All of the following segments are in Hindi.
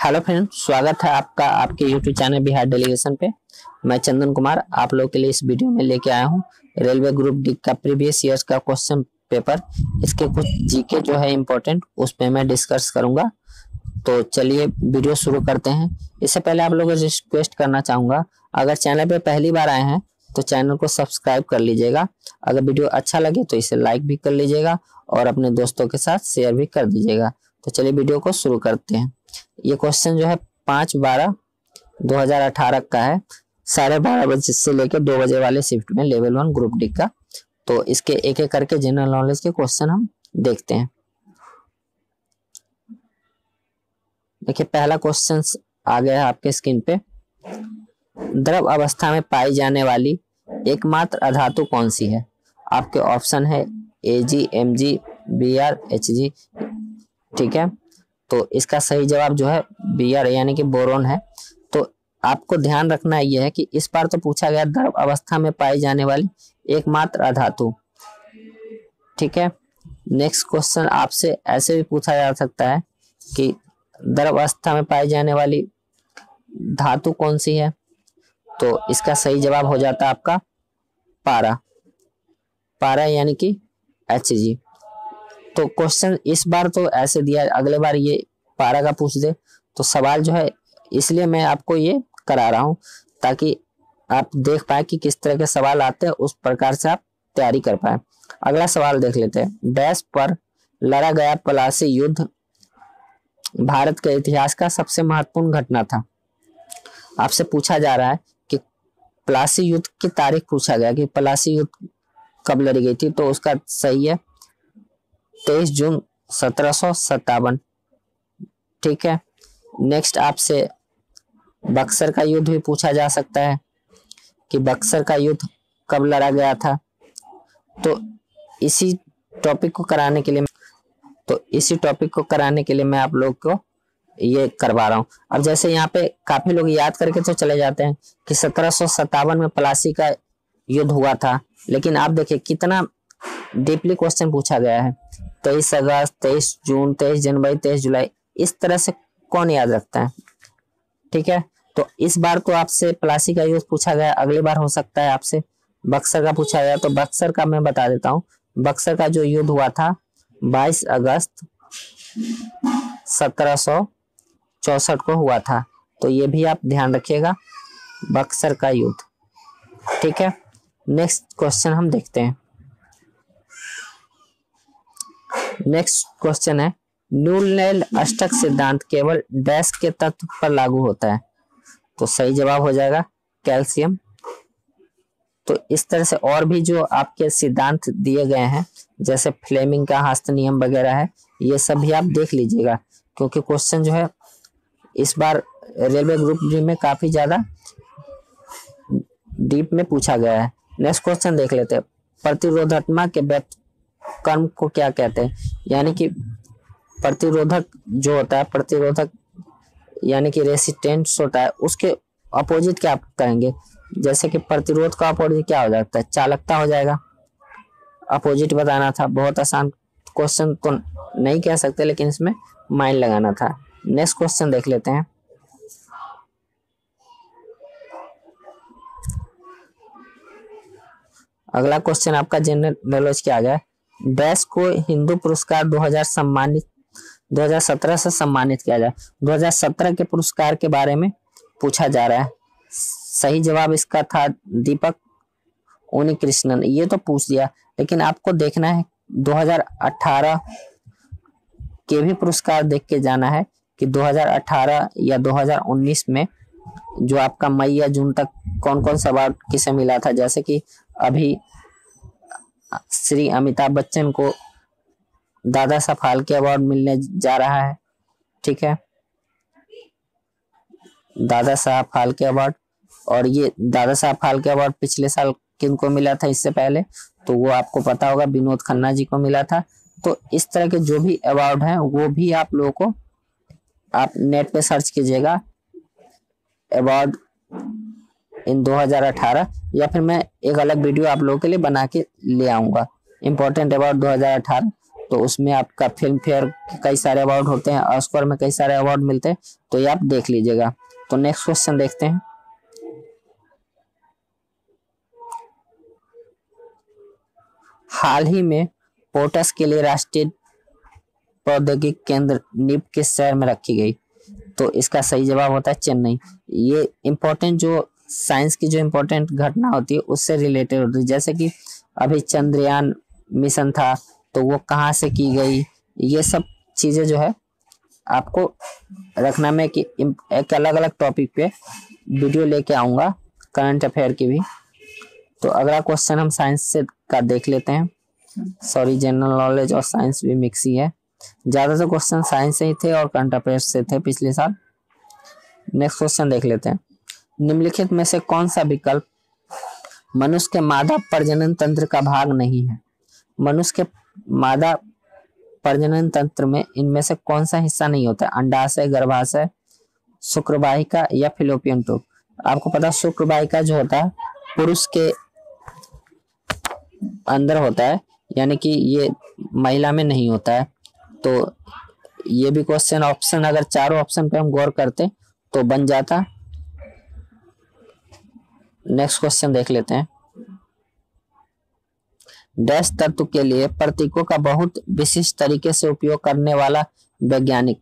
हेलो फ्रेंड्स स्वागत है आपका आपके यूट्यूब चैनल बिहार डेलीगेशन पे। मैं चंदन कुमार, आप लोग के लिए इस वीडियो में लेके आया हूँ रेलवे ग्रुप डी का प्रीवियस ईयर्स का क्वेश्चन पेपर इसके कुछ जीके जो है इम्पोर्टेंट उस पर मैं डिस्कस करूँगा। तो चलिए वीडियो शुरू करते हैं। इससे पहले आप लोगों से रिक्वेस्ट करना चाहूँगा, अगर चैनल पे पहली बार आए हैं तो चैनल को सब्सक्राइब कर लीजिएगा। अगर वीडियो अच्छा लगे तो इसे लाइक भी कर लीजिएगा और अपने दोस्तों के साथ शेयर भी कर दीजिएगा। तो चलिए वीडियो को शुरू करते हैं। ये क्वेश्चन जो है पाँच बारह दो हज़ार अठारह का है। साढ़े बारह बजे से लेकर दो बजे वाले शिफ्ट में लेवल वन ग्रुप डी का। तो इसके एक एक करके जनरल नॉलेज के क्वेश्चन हम देखते हैं। देखिए, पहला क्वेश्चन आ गया है आपके स्क्रीन पे। द्रव अवस्था में पाई जाने वाली एकमात्र अधातु कौन सी है? आपके ऑप्शन है A G M G B R H G ठीक है? तो इसका सही जवाब जो है बी आर यानी कि बोरोन है। तो आपको ध्यान रखना यह है कि इस बार तो पूछा गया द्रव अवस्था में पाई जाने वाली एकमात्र अधातु। ठीक है? नेक्स्ट क्वेश्चन आपसे ऐसे भी पूछा जा सकता है कि द्रव अवस्था में पाई जाने वाली धातु कौन सी है? तो इसका सही जवाब हो जाता है आपका पारा। पारा यानी कि एच जी तो क्वेश्चन इस बार तो ऐसे दिया, अगले बार ये पारा का पूछ दे। तो सवाल जो है, इसलिए मैं आपको ये करा रहा हूँ, ताकि आप देख पाए कि किस तरह के सवाल आते हैं, उस प्रकार से आप तैयारी कर पाए। अगला सवाल देख लेते हैं। डैश पर लड़ा गया पलासी युद्ध, भारत के इतिहास का सबसे महत्वपूर्ण घटना था। आपसे पूछा जा रहा है कि पलासी युद्ध की तारीख पूछा गया कि पलासी युद्ध कब लड़ी गई थी तो उसका सही है। तेईस जून सत्रह सौ सत्तावन। ठीक है? नेक्स्ट आपसे बक्सर का युद्ध भी पूछा जा सकता है कि बक्सर का युद्ध कब लड़ा गया था। तो इसी टॉपिक को कराने के लिए तो इसी टॉपिक को कराने के लिए मैं आप लोग को ये करवा रहा हूँ। अब जैसे यहाँ पे काफ़ी लोग याद करके तो चले जाते हैं कि सत्रह में पलासी का युद्ध हुआ था। लेकिन आप देखिए कितना डीपली क्वेश्चन पूछा गया है। तेईस अगस्त, तेईस जून, तेईस जनवरी, तेईस जुलाई, इस तरह से कौन याद रखता है? ठीक है? तो इस बार तो आपसे प्लासी का यूज़ पूछा गया, अगली बार हो सकता है आपसे बक्सर का पूछा गया। तो बक्सर का मैं बता देता हूँ। बक्सर का जो युद्ध हुआ था 22 अगस्त सत्रह चौसठ को हुआ था। तो ये भी आप ध्यान रखिएगा, बक्सर का युद्ध। ठीक है? नेक्स्ट क्वेश्चन हम देखते हैं। नेक्स्ट क्वेश्चन है। न्यूलनेल अष्टक सिद्धांत केवल डैश के तत्व पर लागू होता है। तो सही जवाब हो जाएगा कैल्शियम। तो इस तरह से और भी जो आपके सिद्धांत दिए गए हैं, जैसे फ्लेमिंग का हस्त नियम वगैरह है, ये सब भी आप देख लीजिएगा, क्योंकि क्वेश्चन जो है, इस बार रेलवे ग्रुप डी में काफ़ी ज़्यादा डीप में पूछा गया है। नेक्स्ट क्वेश्चन देख लेते हैं। प्रतिरोधात्मक के कर्म को क्या कहते हैं? यानी कि प्रतिरोधक जो होता है, प्रतिरोधक यानी कि रेसिस्टेंस होता है, उसके अपोजिट क्या कहेंगे जैसे कि प्रतिरोध का अपोजिट क्या हो जाता है? चालकता हो जाएगा। अपोजिट बताना था। बहुत आसान क्वेश्चन तो नहीं कह सकते, लेकिन इसमें माइंड लगाना था। नेक्स्ट क्वेश्चन देख लेते हैं। अगला क्वेश्चन आपका जनरल नॉलेज क्या आ गया डैश को हिंदू पुरस्कार 2000 सम्मानित 2017 से सम्मानित किया जाए। 2017 के पुरस्कार के बारे में पूछा जा रहा है। सही जवाब इसका था दीपक उनी कृष्णन ये तो पूछ दिया, लेकिन आपको देखना है 2018 के भी पुरस्कार देख के जाना है कि 2018 या 2019 में जो आपका मई या जून तक कौन कौन सा अवार्ड किसे मिला था। जैसे कि अभी श्री अमिताभ बच्चन को दादा साहब फाल्के अवार्ड मिलने जा रहा है, ठीक है? दादा साहब फाल्के अवार्ड, और ये दादा साहब फाल्के अवार्ड पिछले साल किन को मिला था इससे पहले? तो वो आपको पता होगा, विनोद खन्ना जी को मिला था। तो इस तरह के जो भी अवार्ड हैं, वो भी आप लोगों को आप नेट पे सर्च कीजिएगा। अवार्ड इन 2018 या फिर मैं एक अलग वीडियो आप लोगों के लिए बना के ले आऊँगा। इम्पोर्टेंट अवार्ड 2018 तो उसमें आपका फ़िल्म फेयर कई सारे अवार्ड होते हैं ऑस्कर में कई सारे अवार्ड मिलते हैं तो ये आप देख लीजिएगा। तो नेक्स्ट क्वेश्चन देखते हैं। हाल ही में पोर्टस के लिए राष्ट्रीय प्रौद्योगिक केंद्र नीप किस शहर में रखी गई तो इसका सही जवाब होता है चेन्नई। ये इम्पोर्टेंट जो साइंस की जो इम्पोर्टेंट घटना होती है, उससे रिलेटेड होती है। जैसे कि अभी चंद्रयान मिशन था तो वो कहाँ से की गई? ये सब चीज़ें जो है, आपको रखना में कि एक अलग अलग टॉपिक पे वीडियो लेके आऊँगा करंट अफेयर की भी। तो अगला क्वेश्चन हम साइंस से का देख लेते हैं। सॉरी जनरल नॉलेज और साइंस भी मिक्स ही है। ज़्यादातर क्वेश्चन साइंस से ही थे और करंट अफेयर से थे पिछले साल। नेक्स्ट क्वेश्चन देख लेते हैं। निम्नलिखित में से कौन सा विकल्प? मनुष्य के मादा प्रजनन तंत्र का भाग नहीं है। मनुष्य के मादा प्रजनन तंत्र में इनमें से कौन सा हिस्सा नहीं होता? अंडाशय, गर्भाशय, शुक्रवाहिका या फिलोपियन ट्यूब आपको पता शुक्रवाहिका जो होता है, पुरुष के अंदर होता है, यानी कि ये महिला में नहीं होता है। तो ये भी क्वेश्चन ऑप्शन अगर चारों ऑप्शन पे हम गौर करते तो बन जाता नेक्स्ट क्वेश्चन देख लेते हैं। डैश तत्व के लिए प्रतीकों का बहुत विशिष्ट तरीके से उपयोग करने वाला वैज्ञानिक।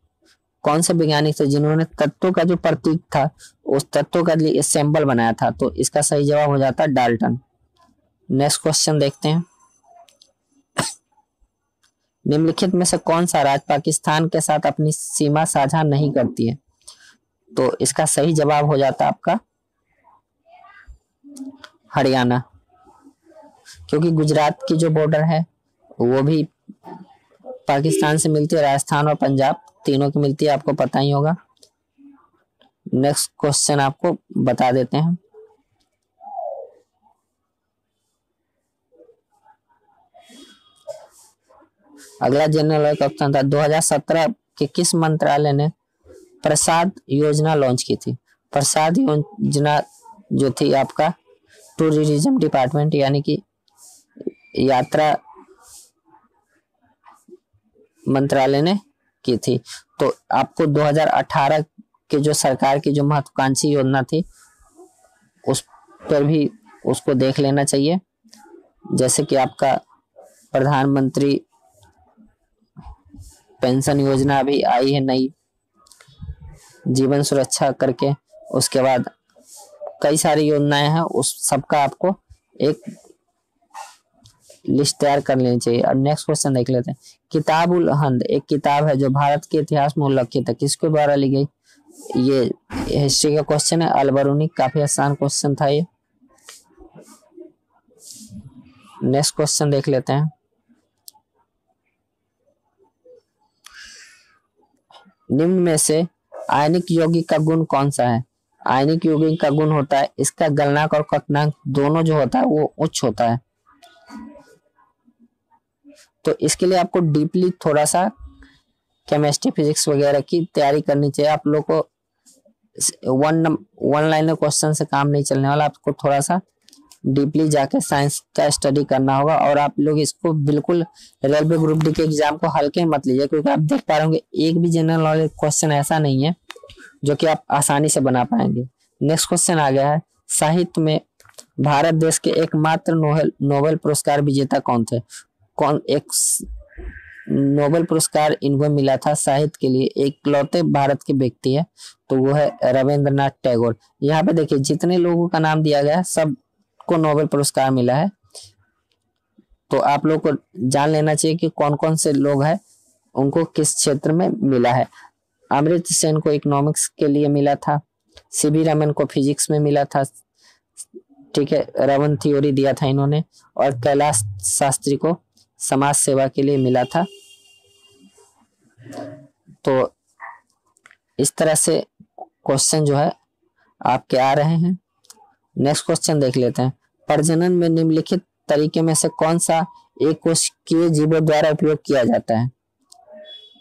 कौन से वैज्ञानिक थे जिन्होंने तत्वों का जो प्रतीक था, उस तत्वों का लिए सिंबल बनाया था? तो इसका सही जवाब हो जाता है डाल्टन नेक्स्ट क्वेश्चन देखते हैं। निम्नलिखित में से कौन सा राज्य पाकिस्तान के साथ अपनी सीमा साझा नहीं करती है? तो इसका सही जवाब हो जाता आपका हरियाणा। क्योंकि गुजरात की जो बॉर्डर है, वो भी पाकिस्तान से मिलती है, राजस्थान और पंजाब, तीनों की मिलती है, आपको पता ही होगा। नेक्स्ट क्वेश्चन आपको बता देते हैं। अगला जनरल क्वेश्चन था। 2017 के किस मंत्रालय ने प्रसाद योजना लॉन्च की थी? प्रसाद योजना जो थी आपका टूरिज़्म डिपार्टमेंट, यानी कि यात्रा मंत्रालय ने की थी। तो आपको 2018 के जो सरकार की जो महत्वाकांक्षी योजना थी, उस पर भी उसको देख लेना चाहिए। जैसे कि आपका प्रधानमंत्री पेंशन योजना भी आई है नई, जीवन सुरक्षा करके। उसके बाद कई सारी योजनाएँ हैं, उस सबका आपको एक लिस्ट तैयार कर लेनी चाहिए। और नेक्स्ट क्वेश्चन देख लेते हैं। किताब उल हंद, एक किताब है जो भारत के इतिहास में उल्लेखित है। किसके द्वारा ली गई? ये हिस्ट्री का क्वेश्चन है। अलबरूनी काफ़ी आसान क्वेश्चन था ये। नेक्स्ट क्वेश्चन देख लेते हैं। निम्न में से आयनिक यौगिक का गुण कौन सा है? आयनिक यौगिक का गुण होता है, इसका गलनांक और कटनांक दोनों जो होता है, वो उच्च होता है। तो इसके लिए आपको डीपली थोड़ा सा केमिस्ट्री फिजिक्स वगैरह की तैयारी करनी चाहिए। आप लोग को वन वन लाइनर क्वेश्चन से काम नहीं चलने वाला, आपको थोड़ा सा डीपली जाके साइंस का स्टडी करना होगा और आप लोग इसको बिल्कुल रेलवे ग्रुप डी के एग्ज़ाम को हल्के मत लीजिए, क्योंकि आप देख पा रहे होंगे, एक भी जनरल नॉलेज क्वेश्चन ऐसा नहीं है। जो कि आप आसानी से बना पाएँगे। नेक्स्ट क्वेश्चन आ गया है। साहित्य में भारत देश के एकमात्र नोबेल नोबेल पुरस्कार विजेता कौन थे? कौन एक नोबेल पुरस्कार इनको मिला था साहित्य के लिए। एक लौते भारत के व्यक्ति है तो वो है रविंद्रनाथ टैगोर। यहाँ पे देखिए, जितने लोगों का नाम दिया गया है, सबको नोबेल पुरस्कार मिला है। तो आप लोग को जान लेना चाहिए कि कौन कौन से लोग हैं, उनको किस क्षेत्र में मिला है। अमृत सेन को इकोनॉमिक्स के लिए मिला था। सीबी रमन को फिजिक्स में मिला था। ठीक है रवन थ्योरी दिया था इन्होंने। और कैलाश शास्त्री को समाज सेवा के लिए मिला था। तो इस तरह से क्वेश्चन जो है, आपके आ रहे हैं। नेक्स्ट क्वेश्चन देख लेते हैं। प्रजनन में निम्नलिखित तरीके में से कौन सा एक कोशिकीय जीवों द्वारा उपयोग किया जाता है?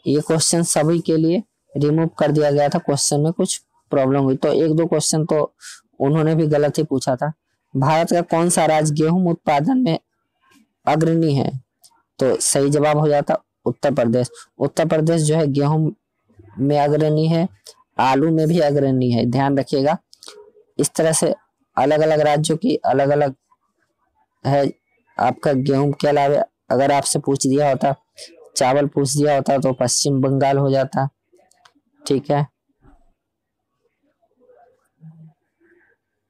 ये क्वेश्चन सभी के लिए रिमूव कर दिया गया था क्वेश्चन में, कुछ प्रॉब्लम हुई। तो एक दो क्वेश्चन तो उन्होंने भी गलत ही पूछा था। भारत का कौन सा राज्य गेहूँ उत्पादन में अग्रणी है? तो सही जवाब हो जाता उत्तर प्रदेश। उत्तर प्रदेश जो है गेहूँ में अग्रणी है, आलू में भी अग्रणी है। ध्यान रखिएगा, इस तरह से अलग अलग राज्यों की अलग अलग है आपका गेहूँ के अलावा। अगर आपसे पूछ दिया होता, चावल पूछ दिया होता तो पश्चिम बंगाल हो जाता ठीक है।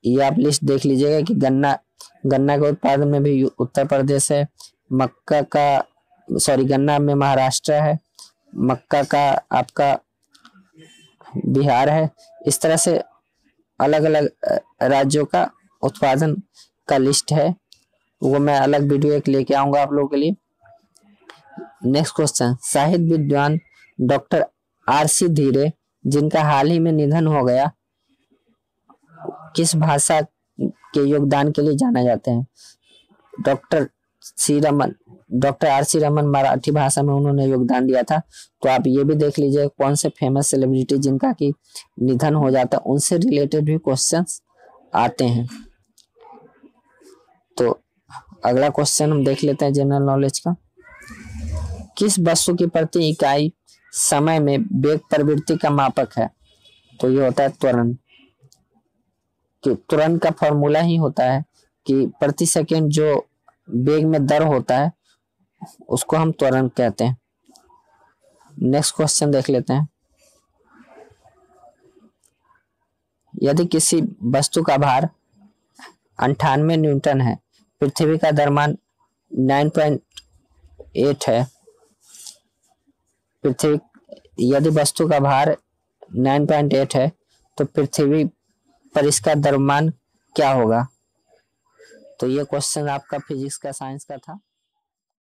ये आप लिस्ट देख लीजिएगा कि गन्ना गन्ना के उत्पादन में भी उत्तर प्रदेश है, मक्का का सॉरी गन्ना में महाराष्ट्र है, मक्का का आपका बिहार है। इस तरह से अलग अलग राज्यों का उत्पादन का लिस्ट है। वो मैं अलग वीडियो एक लेके आऊँगा आप लोगों के लिए। नेक्स्ट क्वेश्चन साहित्य विद्वान डॉक्टर आर सी धीरे, जिनका हाल ही में निधन हो गया, किस भाषा के योगदान के लिए जाना जाते हैं? Doctor C Raman, doctor R C Raman Marathi भाषा में उन्होंने योगदान दिया था। तो आप ये भी देख लीजिए कौन से फ़ेमस सेलिब्रिटी जिनका की निधन हो जाता है, उनसे रिलेटेड भी क्वेश्चन आते हैं। तो अगला क्वेश्चन हम देख लेते हैं जनरल नॉलेज का। किस वस्तु की प्रति इकाई समय में वेग प्रवृत्ति का मापक है। तो ये होता है त्वरण। कि त्वरण का फॉर्मूला ही होता है कि प्रति सेकेंड जो वेग में दर होता है, उसको हम त्वरण कहते हैं। नेक्स्ट क्वेश्चन देख लेते हैं। यदि किसी वस्तु का भार अंठानवे न्यूटन है, पृथ्वी का द्रव्यमान 9.8 है पृथ्वी यदि वस्तु का भार 9.8 है तो पृथ्वी पर इसका द्रव्यमान क्या होगा? तो ये क्वेश्चन आपका फिजिक्स का साइंस का था।